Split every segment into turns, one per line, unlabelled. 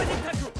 Attack!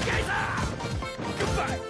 Okay, sir! Goodbye!